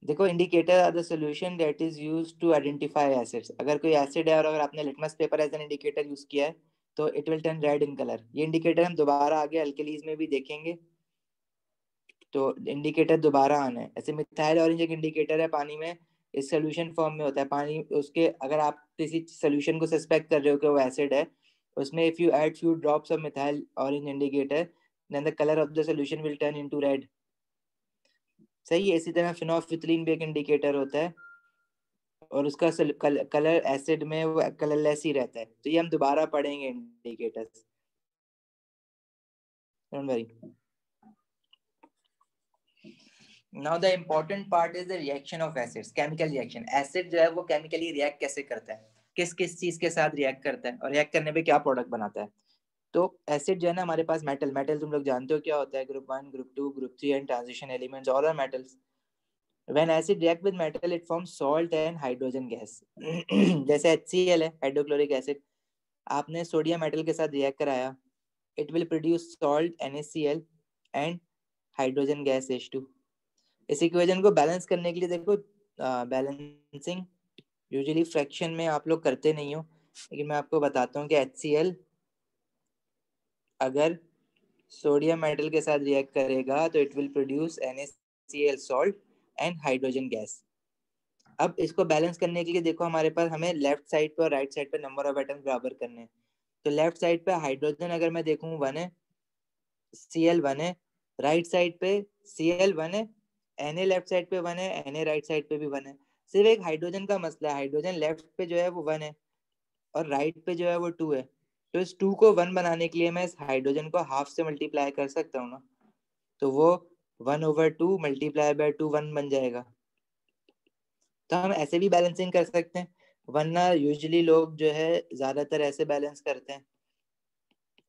देखो indicator are the solution that is used to identify acids अगर कोई एसिड है और अगर आपने litmus paper as an indicator use किया है तो it will turn red in colour ये इंडिकेटर हम दोबारा आगे अल्कलीज में भी देखेंगे। तो इंडिकेटर दोबारा आना है। ऐसे मिथाइल ऑरेंज एक इंडिकेटर है पानी में। इस सोल्यूशन फॉर्म में होता है। पानी उसके अगर आप किसी सोल्यूशन को सस्पेक्ट कर रहे हो कि वो एसिड है, उसमें if you add few drops of methyl orange indicator then the colour of the solution will turn into red सही है, इसी तरह फिनोफिथलीन भी एक इंडिकेटर होता है। और उसका कल, कलर एसिड में वो कलरलेस ही रहता है। तो ये हम दोबारा पढ़ेंगे indicators now the important part is the reaction of acids chemical reaction acid जो है वो केमिकली रिएक्ट कैसे करता है? किस किस चीज़ के साथ रिएक्ट करता है? और रिएक्ट करने पे क्या प्रोडक्ट बनाता है? तो एसिड जो है ना हमारे पास मेटल मेटल तुम लोग जानते हो क्या होता है? Group one group two group three and transition elements are metals when acid react with metal, it forms salt and hydrogen gas. जैसे HCl है हाइड्रोक्लोरिक एसिड आपने सोडियम मेटल के साथ रिएक्ट कराया it will produce salt NaCl and hydrogen gas H2 इस इक्वेशन को बैलेंस करने के लिए देखो बैलेंसिंग यूजुअली फ्रैक्शन में आप लोग करते नहीं हो, लेकिन मैं आपको बताता हूँ कि HCl अगर सोडियम मेटल के साथ रिएक्ट करेगा तो it will produce NaCl salt and hydrogen gas अब इसको बैलेंस करने के लिए देखो हमारे पास हमें लेफ़्ट साइड पे और राइट साइड पे नंबर ऑफ़ एटम्स बराबर करने तो लेफ़्ट साइड पे हाइड्रोजन अगर मैं देखूँ वन है सी एल वन है राइट साइड पे सी एल वन है एन ए लेफ़्ट साइड पे वन है एन ए राइट साइड पे भी वन है। सिर्फ़ एक हाइड्रोजन का मसला है हाइड्रोजन लेफ़्ट पे जो है वो वन है और राइट पे जो है वो टू है। तो इस टू को वन बनाने के लिए मैं इस हाइड्रोजन को हाफ़ से मल्टीप्लाई कर सकता हूँ ना। तो वो one over two multiply by two one बन जाएगा। तो हम ऐसे भी बैलेंसिंग कर सकते हैं। वरना यूजुअली लोग जो है ज़्यादातर ऐसे बैलेंस करते हैं।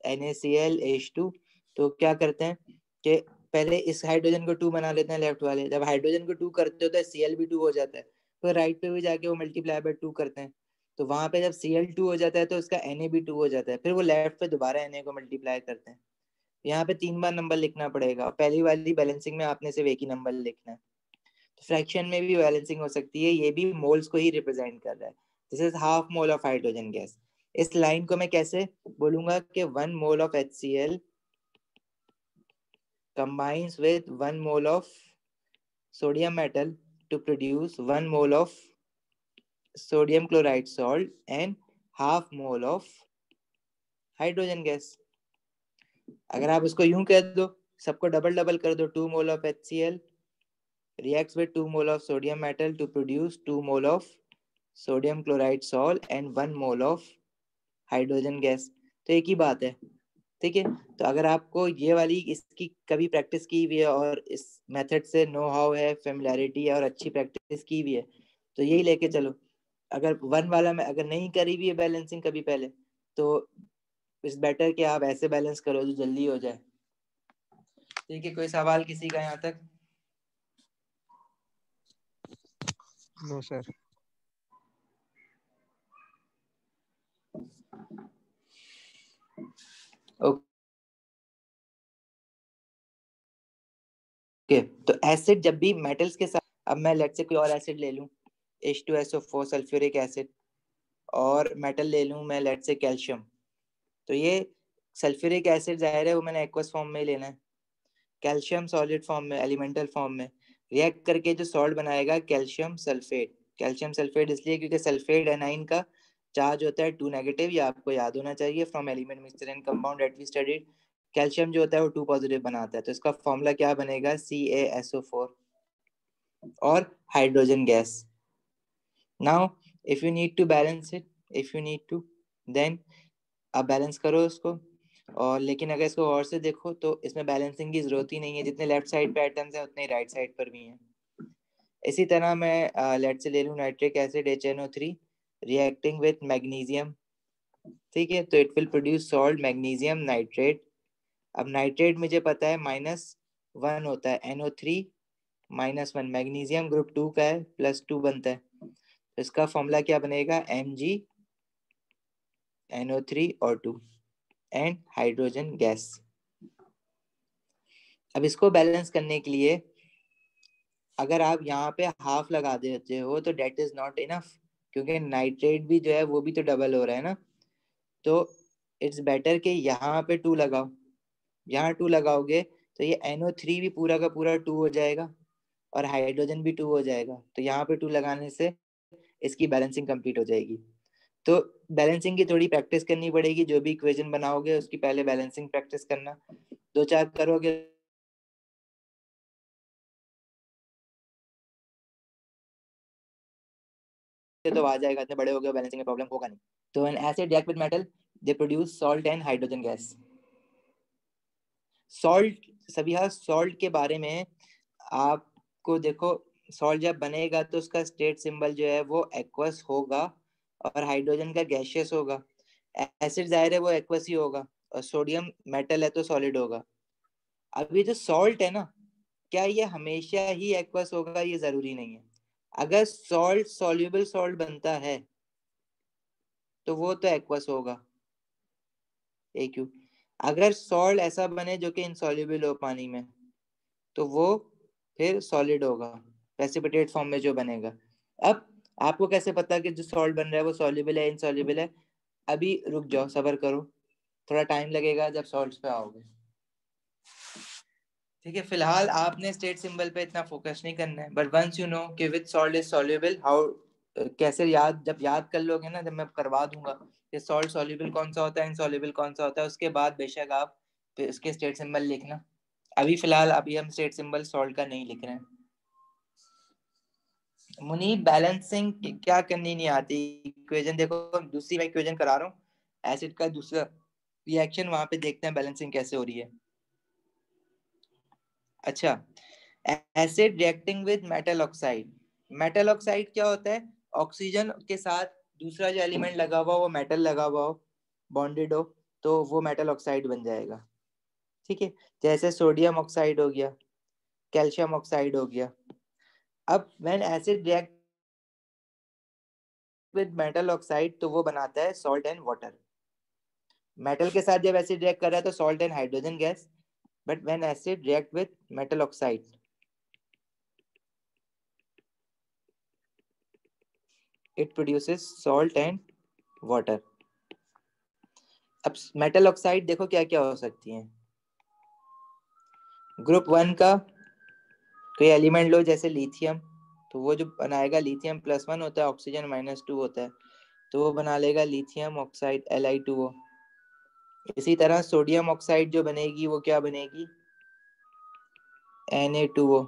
N A C L H two तो क्या करते हैं कि पहले इस हाइड्रोजन को टू बना लेते हैं लेफ़्ट वाले। जब हाइड्रोजन को टू करते हो तो सी एल भी टू हो जाता है। तो राइट पे भी जाके वो मल्टीप्लाई बाय टू करते हैं। तो वहाँ पे जब सी एल टू हो जाता है तो उसका एन ए भी टू हो जाता है। फिर वो लेफ़्ट पे दोबारा एन ए को मल्टीप्लाई करते हैं। यहाँ पे तीन बार नंबर लिखना पड़ेगा। पहली वाली बैलेंसिंग में आपने सिर्फ़ एक ही नंबर लिखना है। तो फ्रैक्शन में भी बैलेंसिंग हो सकती है, ये भी मोल्स को ही रिप्रेजेंट कर रहा है। This is half mole of hydrogen gas इस लाइन को मैं कैसे बोलूँगा कि one mole of H C L combines with one mole of sodium metal to produce one mole of sodium chloride salt and half mole of hydrogen gas. अगर आप उसको यूँ कह दो, सबको डबल डबल कर दो two mole of H C L reacts with 2 mole of sodium metal to produce 2 mole of sodium chloride salt and 1 mole of hydrogen gas. तो एक ही बात है, ठीक है? तो अगर आपको ये वाली, इसकी कभी प्रैक्टिस की हुई है और इस मेथड से नो हाउ है फेमिलैरिटी है और अच्छी प्रैक्टिस की हुई है तो यही लेके चलो। अगर वन वाला में अगर नहीं करी हुई है बैलेंसिंग कभी पहले तो इट्स बेटर कि आप ऐसे बैलेंस करो जो जल्दी हो जाए। ठीक है कोई सवाल किसी का यहाँ तक? नो सर ओके तो एसिड जब भी मेटल्स के साथ अब मैं लेट से कोई और एसिड ले लू। H two S O four sulphuric acid और मेटल ले लू मैं लेट से कैल्शियम तो ये सल्फ्यूरिक एसिड ज़ाहिर है, वो मैंने एक्वस फॉर्म में लेना है। कैल्शियम सॉलिड फॉर्म में एलिमेंटल फॉर्म में। रिएक्ट करके जो सॉल्ट बनाएगा कैल्शियम सल्फेट कैल्शियम सल्फेट इसलिए क्योंकि सल्फेट एनाइन का चार्ज होता है टू नेगेटिव ये आपको याद होना चाहिए from element mixture and compound at we studied calcium जो होता है, वो टू पॉजिटिव बनाता है। तो इसका फॉर्मूला क्या बनेगा? C A S O four और hydrogen gas now if you need to balance it if you need to then आप बैलेंस करो इसको। और लेकिन अगर इसको और से देखो तो इसमें बैलेंसिंग की ज़रूरत ही नहीं है। जितने लेफ़्ट साइड पे आइटम्स हैं, उतने राइट साइड पर भी हैं। इसी तरह मैं लेट से ले लूँ nitric acid H N O three reacting with magnesium ठीक है? तो it will produce salt magnesium nitrate अब नाइट्रेट मुझे पता है माइनस वन होता है। NO three minus one magnesium group two का है प्लस टू बनता है। तो इसका फॉर्मूला क्या बनेगा? एम जी एनओ थ्री और टू एंड हाइड्रोजन गैस। अब इसको बैलेंस करने के लिए अगर आप यहाँ पे हाफ़ लगा देते हो तो डेट इज़ नॉट इनफ, क्योंकि नाइट्रेट भी जो है वो भी तो डबल हो रहा है ना। तो इट्स बेटर कि यहाँ पे टू लगाओ। यहाँ टू लगाओगे तो ये एनओ थ्री भी पूरा का पूरा टू हो जाएगा और हाइड्रोजन भी टू हो जाएगा। तो यहाँ पे टू लगाने से इसकी बैलेंसिंग कंप्लीट हो जाएगी। तो बैलेंसिंग की थोड़ी प्रैक्टिस करनी पड़ेगी, जो भी इक्वेशन बनाओगे, उसकी पहले बैलेंसिंग प्रैक्टिस करना। दो चार करोगे तो आ जाएगा, इतने बड़े हो गए बैलेंसिंग में प्रॉब्लम होगा नहीं। तो an acid react with metal they produce salt and hydrogen gas salt सभी हाँ सॉल्ट के बारे में आपको देखो सॉल्ट जब बनेगा तो उसका स्टेट सिंबल जो है वो एक्वस होगा। और हाइड्रोजन का गैशियस होगा। एसिड ज़ाहिर है वो एक्वस ही होगा और सोडियम मेटल है तो सॉलिड होगा। अब ये जो सॉल्ट है ना, क्या ये हमेशा ही एक्वस होगा? ये ज़रूरी नहीं है। अगर सॉल्ट सॉल्युबल सॉल्ट बनता है तो वो तो एक्वस होगा। ए क्यू अगर सॉल्ट ऐसा बने जो कि इनसॉल्युबल हो पानी में तो वो फिर सॉलिड होगा। प्रेसिपिटेट फॉर्म में जो बनेगा। अब आपको कैसे पता कि जो सॉल्ट बन रहा है वो सॉल्युबल है इनसॉल्युबल है? अभी रुक जाओ, सबर करो। थोड़ा टाइम लगेगा जब सॉल्ट पे आओगे। ठीक है, फ़िलहाल आपने स्टेट सिंबल पे इतना फोकस नहीं करना है। बट वंस यू नो कि with salt is soluble how कैसे याद, जब याद कर लोगे ना, जब मैं करवा दूँगा कि सॉल्ट सॉल्युबल कौन सा होता है इनसॉल्युबल कौन सा होता है, उसके बाद बेशक आप उसके स्टेट सिंबल लिखना। अभी फ़िलहाल अभी हम स्टेट सिंबल सॉल्ट का नहीं लिख रहे हैं। मुनी बैलेंसिंग क्या करनी नहीं आती? इक्वेशन देखो दूसरी मैं इक्वेशन करा रहा हूँ। एसिड का दूसरा रिएक्शन वहाँ पे देखते हैं बैलेंसिंग कैसे हो रही है। अच्छा acid reacting with metal oxide metal oxide क्या होता है? ऑक्सीजन के साथ दूसरा जो एलिमेंट लगा हुआ वो मेटल लगा हुआ हो बॉन्डेड हो तो वो मेटल ऑक्साइड बन जाएगा। ठीक है? जैसे सोडियम ऑक्साइड हो गया कैल्शियम ऑक्साइड हो गया अब when acid react with metal oxide तो वो बनाता है सॉल्ट एंड वाटर मेटल के साथ जब एसिड रिएक्ट कर रहा है तो salt and hydrogen gas but when acid react with metal oxide. It produces salt and water. अब मेटल ऑक्साइड देखो क्या क्या हो सकती हैं। ग्रुप वन का कोई एलिमेंट लो जैसे लिथियम तो वो जो बनाएगा लिथियम प्लस वन होता है ऑक्सीजन माइनस टू होता है तो वो बना लेगा lithium oxide L I two O इसी तरह सोडियम ऑक्साइड जो बनेगी, वो क्या बनेगी? Na2O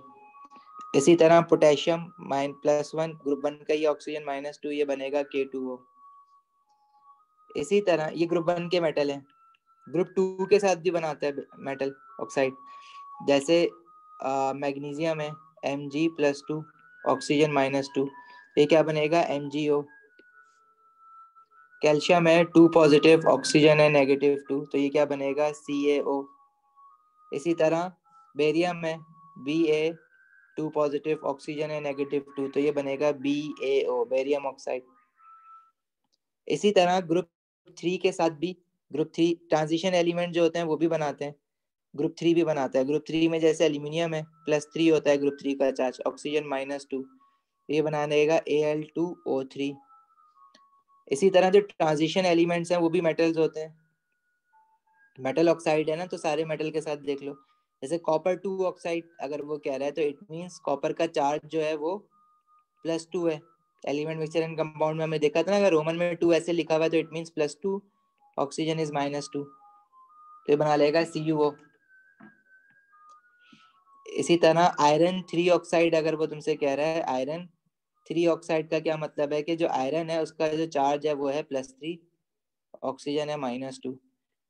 इसी तरह potassium mine plus one group one का ये ऑक्सीजन माइनस टू ये बनेगा के टू ओ इसी तरह, ये ग्रुप वन के मेटल है। ग्रुप टू के साथ भी बनाता है मेटल ऑक्साइड जैसे मैग्नीशियम है M G plus two oxygen minus two ये क्या बनेगा? एम जी ओ कैल्शियम है टू पॉजिटिव ऑक्सीजन है नेगेटिव टू तो ये क्या बनेगा? सी ए ओ इसी तरह बेरियम है B A two positive oxygen है नेगेटिव टू तो ये बनेगा B A O barium oxide इसी तरह ग्रुप थ्री के साथ भी ग्रुप थ्री ट्रांजिशन एलिमेंट जो होते हैं, वो भी बनाते हैं. ग्रुप थ्री भी बनाता है। ग्रुप थ्री में जैसे एल्यूमिनियम है, प्लस थ्री होता है ग्रुप थ्री का चार्ज, ऑक्सीजन माइनस टू। ये बना देगा A L two O three. इसी तरह जो ट्रांजिशन एलिमेंट्स हैं, वो भी मेटल्स होते हैं। मेटल ऑक्साइड है ना तो सारे मेटल के साथ देख लो। जैसे कॉपर टू ऑक्साइड अगर वो कह रहा है तो इट मींस कॉपर का चार्ज जो है वो प्लस टू है। एलिमेंट मिक्सचर एंड कंपाउंड में हमें देखा था ना, अगर रोमन में टू ऐसे लिखा हुआ है तो it means plus two oxygen is minus two तो ये बना लेगा सी यू ओ इसी तरह आयरन थ्री ऑक्साइड अगर वो तुमसे कह रहा है आयरन थ्री ऑक्साइड का क्या मतलब है कि जो आयरन है, उसका जो चार्ज है वो है प्लस थ्री ऑक्सीजन है माइनस टू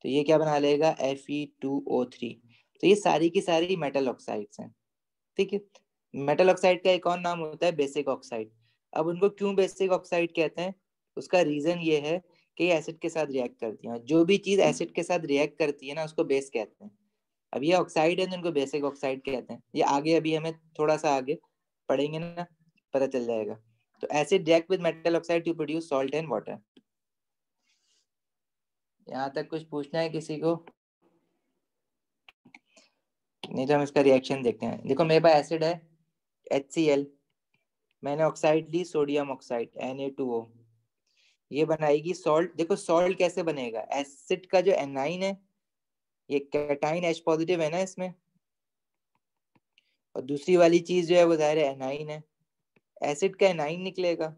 तो ये क्या बना लेगा? F E two O three तो ये सारी की सारी मेटल ऑक्साइड्स हैं। ठीक है? मेटल ऑक्साइड का एक और नाम होता है बेसिक ऑक्साइड अब उनको क्यों बेसिक ऑक्साइड कहते हैं? उसका रीजन ये है कि एसिड के साथ रिएक्ट करती है। जो भी चीज़ एसिड के साथ रिएक्ट करती है ना, उसको बेस कहते हैं। अब ये ऑक्साइड है तो उनको बेसिक ऑक्साइड कहते हैं। ये आगे अभी हमें थोड़ा सा आगे पढ़ेंगे ना, पता चल जाएगा। तो acid react with metal oxide to produce salt and water यहाँ तक कुछ पूछना है किसी को? नहीं तो हम इसका रिएक्शन देखते हैं। देखो, मेरे पास एसिड है एच मैंने ऑक्साइड ली सोडियम ऑक्साइड एन ये बनाएगी सॉल्ट देखो सॉल्ट कैसे बनेगा? एसिड का जो एनाइन है ये कैटाइन एच पॉजिटिव है ना इसमें? और दूसरी वाली चीज़ जो है वो ज़ाहिर है एनाइन है। एसिड का एनाइन निकलेगा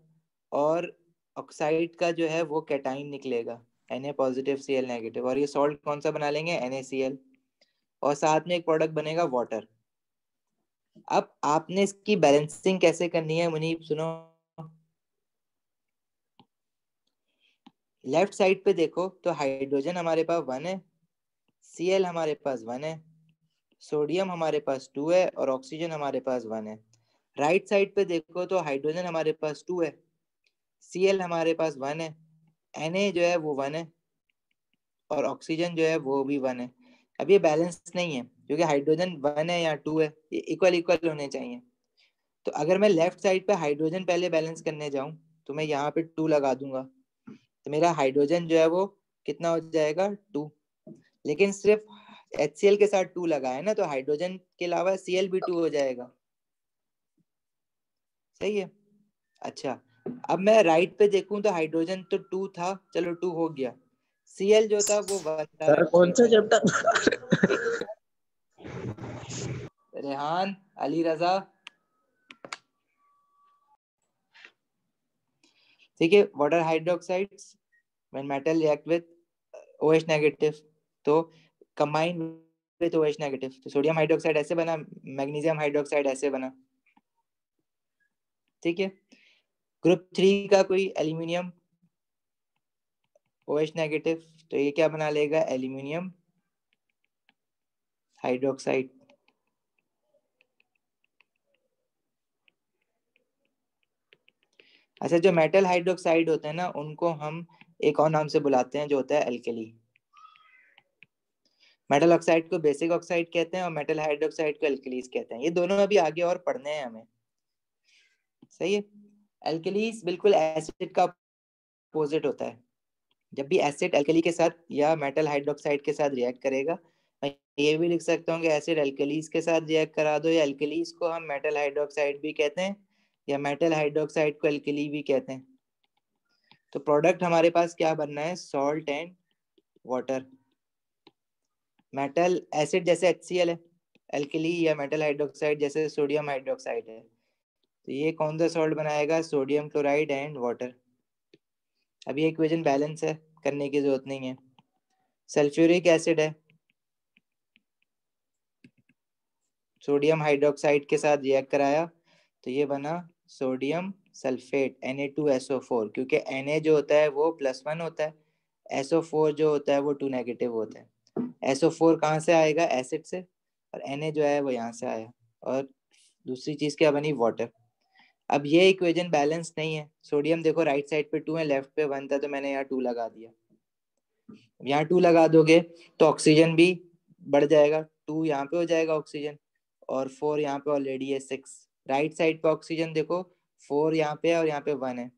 और ऑक्साइड का जो है वो कैटाइन निकलेगा। N A positive C L negative और ये सॉल्ट कौन सा बना लेंगे? एन और साथ में एक प्रोडक्ट बनेगा वाटर अब आपने इसकी बैलेंसिंग कैसे करनी है, मुनीब, सुनो। लेफ़्ट साइड पे देखो तो हाइड्रोजन हमारे पास वन है। सी एल हमारे पास वन है सोडियम हमारे पास टू है और ऑक्सीजन हमारे पास वन है। राइट साइड पे देखो तो हाइड्रोजन हमारे पास टू है सी एल हमारे पास वन है एन ए जो है वो वन है और ऑक्सीजन जो है वो भी वन है। अब ये बैलेंस नहीं है, क्योंकि हाइड्रोजन वन है या टू है, ये इक्वल इक्वल होने चाहिए। तो अगर मैं लेफ़्ट साइड पे हाइड्रोजन पहले बैलेंस करने जाऊँ तो मैं यहाँ पे टू लगा दूँगा। तो मेरा हाइड्रोजन जो है वो कितना हो जाएगा? टू लेकिन सिर्फ़ एच के साथ टू लगा है ना तो हाइड्रोजन के अलावा सी एल भी टू हो जाएगा। सही है? अच्छा अब मैं राइट पे देखूँ तो हाइड्रोजन तो टू था चलो टू हो गया। सीएल जो था वो वन था। कौन सा चैप्टर रेहान अली रजा। ठीक है water hydroxides when metal react with OH negative तो कंबाइन विद OH नेगेटिव तो सोडियम हाइड्रोक्साइड ऐसे बना मैग्नीशियम हाइड्रोक्साइड ऐसे बना। ठीक है? ग्रुप थ्री का कोई एल्यूमिनियम OH नेगेटिव तो ये क्या बना लेगा? एल्यूमिनियम हाइड्रोक्साइड अच्छा जो मेटल हाइड्रोक्साइड होते हैं ना, उनको हम एक और नाम से बुलाते हैं, जो होता है एल्केली मेटल ऑक्साइड को बेसिक ऑक्साइड कहते हैं और मेटल हाइड्रोक्साइड को एल्केलीज कहते हैं। ये दोनों अभी आगे और पढ़ने हैं हमें। सही है? एल्केलीज बिल्कुल एसिड का अपोजिट होता है। जब भी एसिड एल्कली के साथ या मेटल हाइड्रोक्साइड के साथ रिएक्ट करेगा, मैं ये भी लिख सकता हूँ कि एसिड एल्कलीज के साथ रिएक्ट करा दो, या एल्कलीज को हम मेटल हाइड्रोक्साइड भी कहते हैं, या मेटल हाइड्रोक्साइड को एल्कली भी कहते हैं। तो प्रोडक्ट हमारे पास क्या बनना है? Salt and water metal acid जैसे एच सी एल है एल्कली या मेटल हाइड्रोक्साइड जैसे सोडियम हाइड्रोक्साइड है। तो ये कौन सा सॉल्ट बनाएगा? सोडियम क्लोराइड एंड वाटर अभी इक्वेशन बैलेंस है, करने की ज़रूरत नहीं है। सल्फ्यूरिक एसिड है। सोडियम हाइड्रोक्साइड के साथ रिएक्ट कराया तो ये बना सोडियम सल्फेट Na2SO4 क्योंकि Na जो होता है वो प्लस वन होता है SO4 जो होता है वो टू नेगेटिव होता है। SO4 कहाँ से आएगा? एसिड से। और Na जो है वो यहाँ से आया। और दूसरी चीज़ क्या बनी? वाटर अब ये इक्वेशन बैलेंस नहीं है। सोडियम देखो राइट साइड पे टू है लेफ़्ट पे वन था तो मैंने यहाँ टू लगा दिया। यहाँ टू लगा दोगे तो ऑक्सीजन भी बढ़ जाएगा। टू यहाँ पे हो जाएगा ऑक्सीजन और फोर यहाँ पे ऑलरेडी है सिक्स राइट साइड पे ऑक्सीजन देखो फोर यहाँ पे है और यहाँ पे वन है।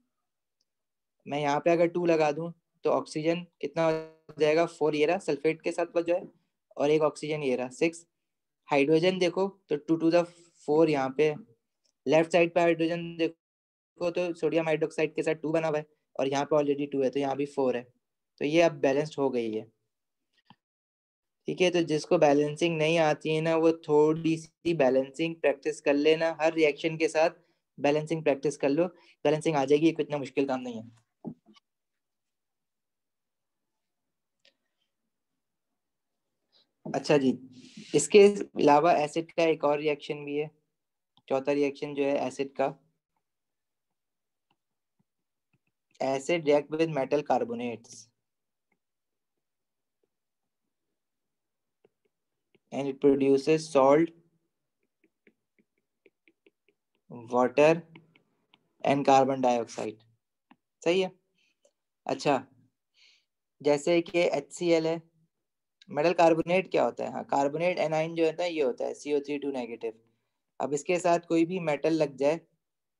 मैं यहाँ पे अगर टू लगा दूँ तो ऑक्सीजन कितना हो जाएगा फोर ये सल्फेट के साथ बच जाए, और एक ऑक्सीजन ये रहा सिक्स हाइड्रोजन देखो तो टू टू द फोर यहाँ पे लेफ़्ट साइड पे हाइड्रोजन देखो तो सोडियम हाइड्रोक्साइड के साथ टू बना हुआ है, और यहाँ पे ऑलरेडी टू है तो यहाँ भी फोर है। तो ये अब बैलेंस्ड हो गई है। ठीक है तो जिसको बैलेंसिंग नहीं आती है ना, वो थोड़ी सी बैलेंसिंग प्रैक्टिस कर लेना, हर रिएक्शन के साथ बैलेंसिंग प्रैक्टिस कर लो। बैलेंसिंग आ जाएगी इतना मुश्किल काम नहीं है। अच्छा जी। इसके अलावा एसिड का एक और रिएक्शन भी है। चौथा रिएक्शन जो है एसिड का। Acid react with metal carbonate and it produces salt water and carbon dioxide सही है? अच्छा जैसे कि एच है मेटल कार्बोनेट क्या होता है? हाँ कार्बोनेट एनाइन जो होता है, ये होता है C O three two negative अब इसके साथ कोई भी मेटल लग जाए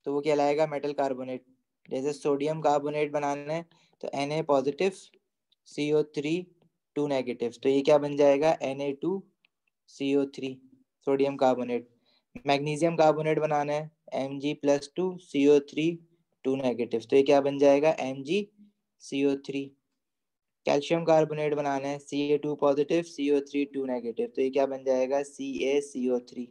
तो वो कहलाएगा मेटल कार्बोनेट जैसे सोडियम कार्बोनेट बनाना है तो N A positive C O three two negative तो ये क्या बन जाएगा? N A two C O three sodium carbonate magnesium carbonate बनाना है M G plus two C O three two negative तो ये क्या बन जाएगा? M G C O three calcium carbonate बनाना है C A two positive C O three two negative तो ये क्या बन जाएगा? C A C O three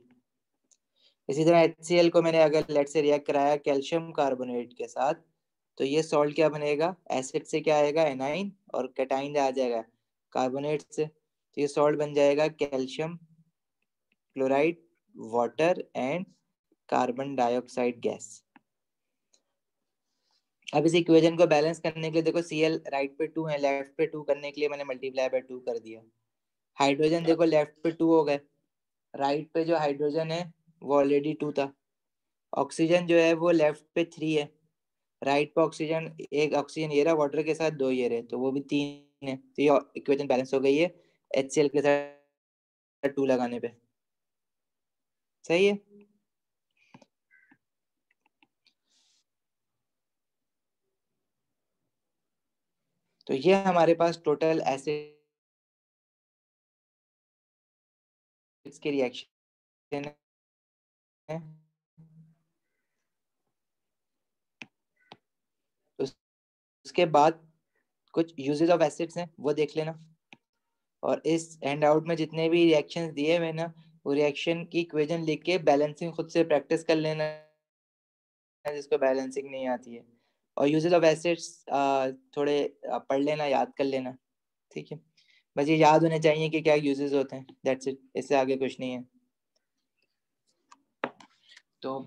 इसी तरह एच सी एल को मैंने अगर लेट से रिएक्ट कराया कैल्शियम कार्बोनेट के साथ तो ये सॉल्ट क्या बनेगा? एसिड से क्या आएगा? एनाइन और कैटाइन आ जाएगा कार्बोनेट से. तो ये सॉल्ट बन जाएगा calcium chloride water and carbon dioxide gas अब इस इक्वेशन को बैलेंस करने के लिए देखो सी एल राइट पे टू है लेफ़्ट पे टू करने के लिए मैंने मल्टीप्लाई बाय टू कर दिया। हाइड्रोजन देखो लेफ़्ट पे टू हो गए। राइट पे जो हाइड्रोजन है, वो ऑलरेडी टू था। ऑक्सीजन जो है, वो लेफ़्ट पे थ्री है। राइट पे ऑक्सीजन एक ऑक्सीजन ये रहा वाटर के साथ दो ये रहे तो वो भी तीन है। तो ये इक्वेशन बैलेंस हो गई है एच के साथ टू लगाने पे। सही है? तो ये हमारे पास टोटल एसिड के रिएक्शन उसके बाद कुछ यूजेज ऑफ़ एसिड्स हैं, वो देख लेना। और इस हैंड आउट में जितने भी रिएक्शन दिए हुए ना, वो रिएक्शन की इक्वेशन लिख के बैलेंसिंग खुद से प्रैक्टिस कर लेना, जिसको बैलेंसिंग नहीं आती है। और यूजेज ऑफ़ एसेट्स थोड़े पढ़ लेना, याद कर लेना, ठीक है? बस ये याद होने चाहिए कि क्या यूजेज होते हैं दैट्स इट इससे आगे कुछ नहीं है। तो